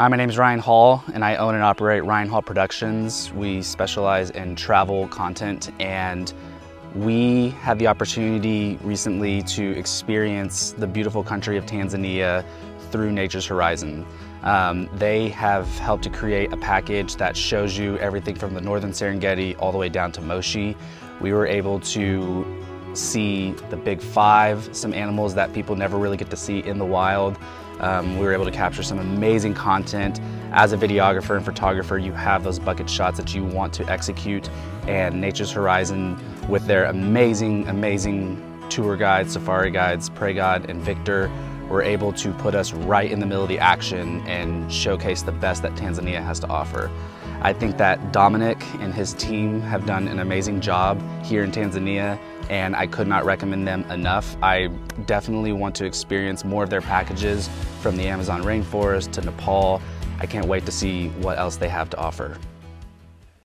Hi, my name is Ryan Hall, and I own and operate Ryan Hall Productions. We specialize in travel content, and we had the opportunity recently to experience the beautiful country of Tanzania through Nature's Horizon. Um, they have helped to create a package that shows you everything from the northern Serengeti all the way down to Moshi. We were able to see the big five, some animals that people never really get to see in the wild. Um, we were able to capture some amazing content. As a videographer and photographer, you have those bucket shots that you want to execute and Nature's Horizon with their amazing, amazing tour guides, safari guides, Praygod and Victor were able to put us right in the middle of the action and showcase the best that Tanzania has to offer. I think that Dominic and his team have done an amazing job here in Tanzania and I could not recommend them enough. I definitely want to experience more of their packages from the Amazon rainforest to Nepal. I can't wait to see what else they have to offer.